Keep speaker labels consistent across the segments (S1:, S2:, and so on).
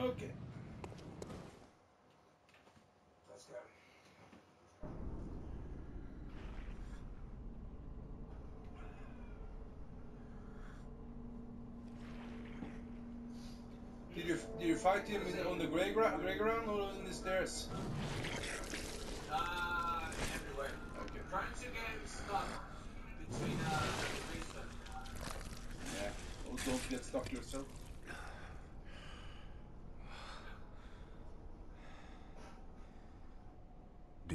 S1: Okay. Let's go. Did you did you fight him in, on the gray, gra- gray ground or in the stairs?
S2: Uh, everywhere.
S1: Okay.
S2: Trying to get stuck between uh, the basement.
S1: Yeah. Oh, don't get stuck yourself.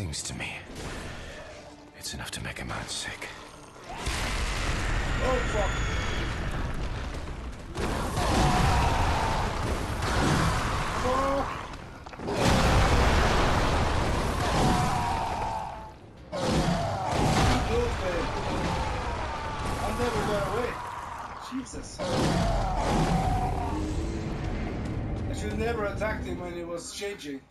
S3: Sings to me. It's enough to make a man sick.
S1: Oh fuck. Jesus. I should never attacked him when he was changing.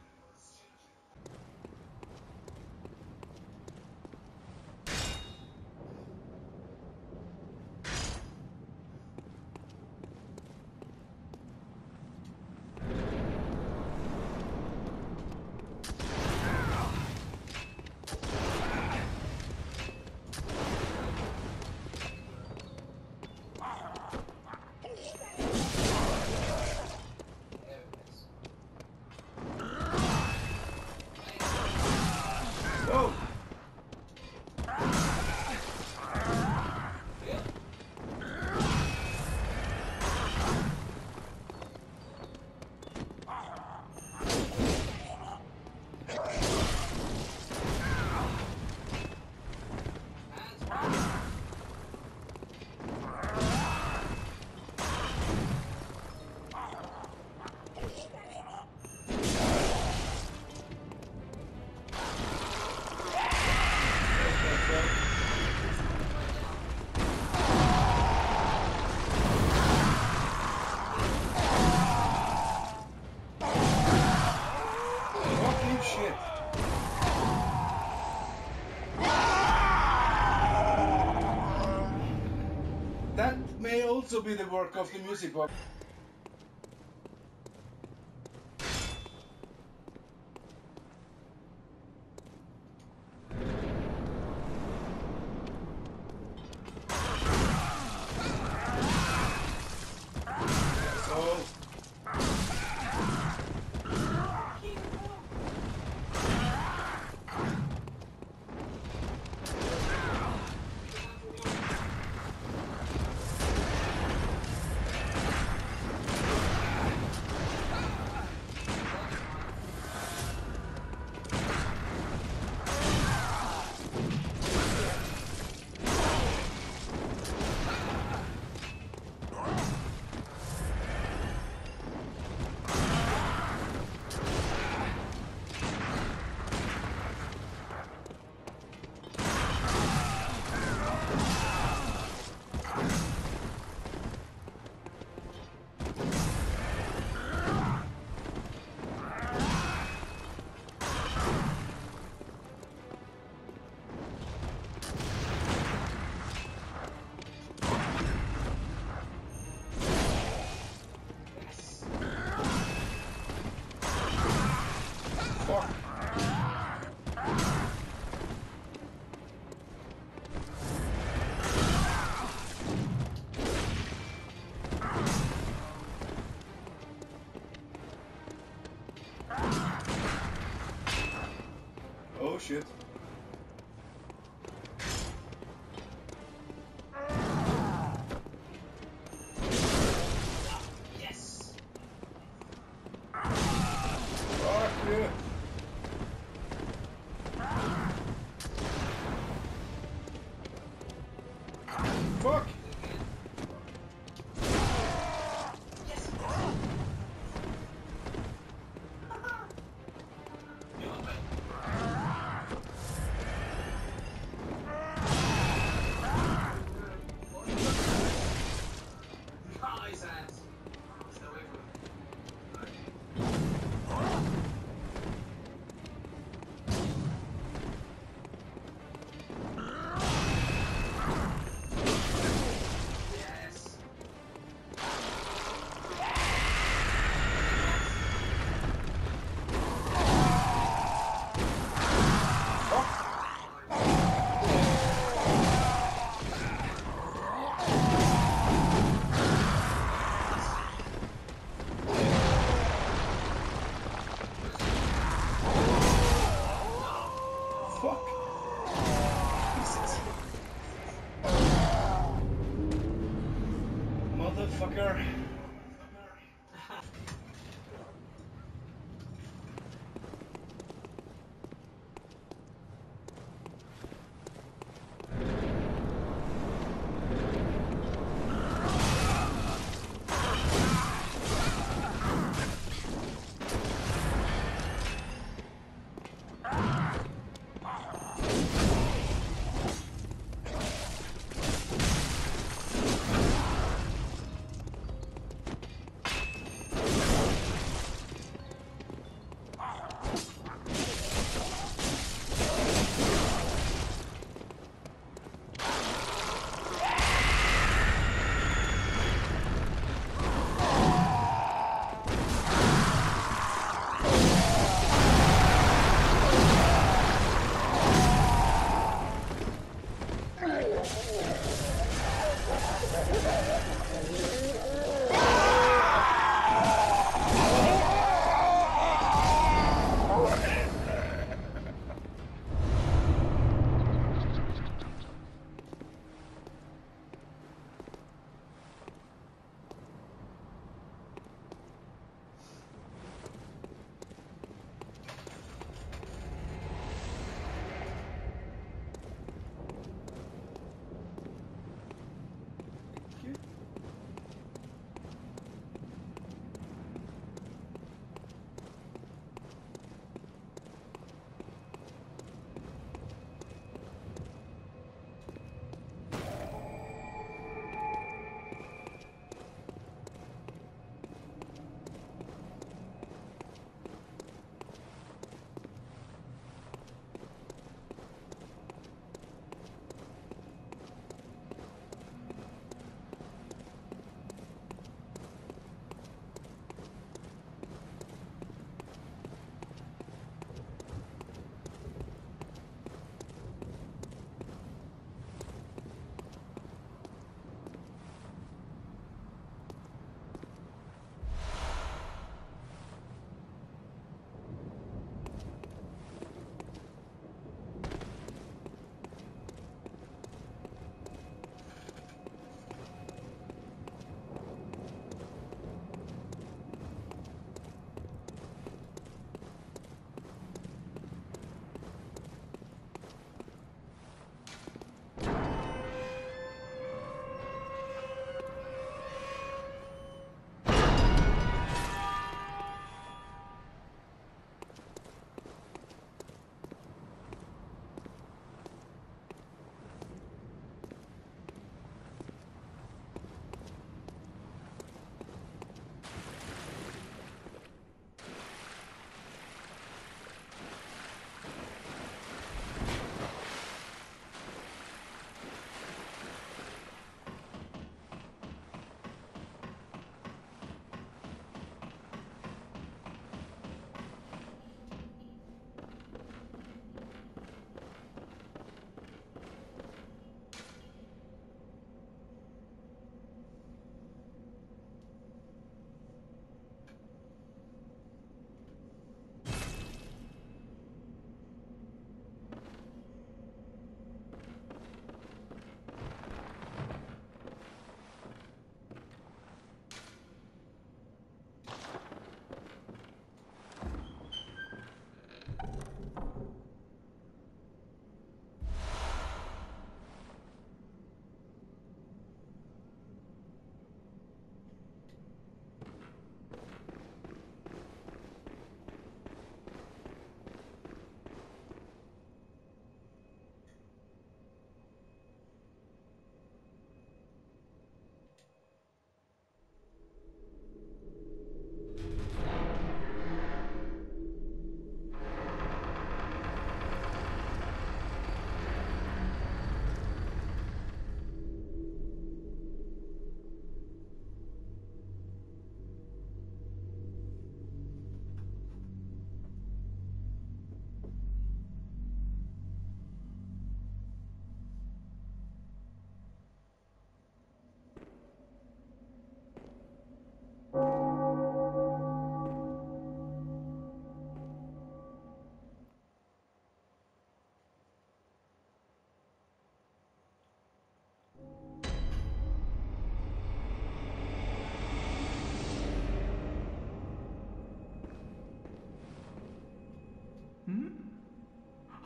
S1: Be the work of the music box.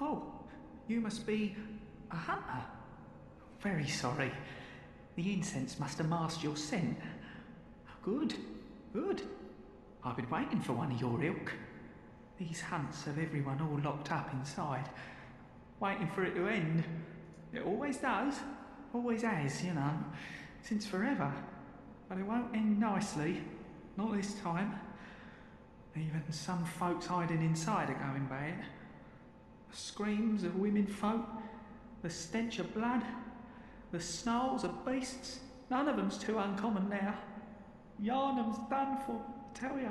S4: Oh, you must be a hunter. Very sorry. The incense must have masked your scent. Good, good. I've been waiting for one of your ilk. These hunts have everyone all locked up inside, waiting for it to end. It always does, always has, you know, since forever. But it won't end nicely, not this time. Even some folks hiding inside are going bad. The screams of women folk, the stench of blood, the snarls of beasts, none of them's too uncommon now. Yharnam's done for, I tell ya.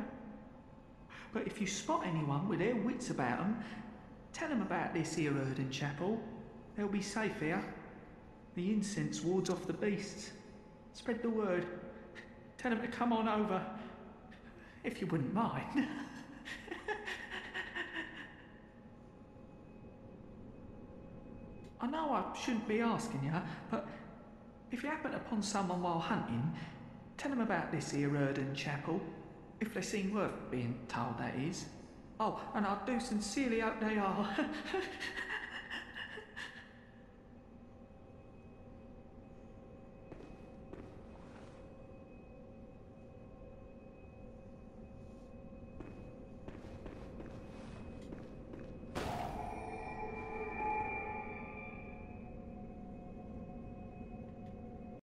S4: But if you spot anyone with their wits about 'em, tell 'em about this here Oedon Chapel. They'll be safe here. The incense wards off the beasts. Spread the word. Tell 'em to come on over. If you wouldn't mind. I know I shouldn't be asking you, but if you happen upon someone while hunting, tell them about this here Oedon Chapel. If they seem worth being told, that is. Oh, and I do sincerely hope they are.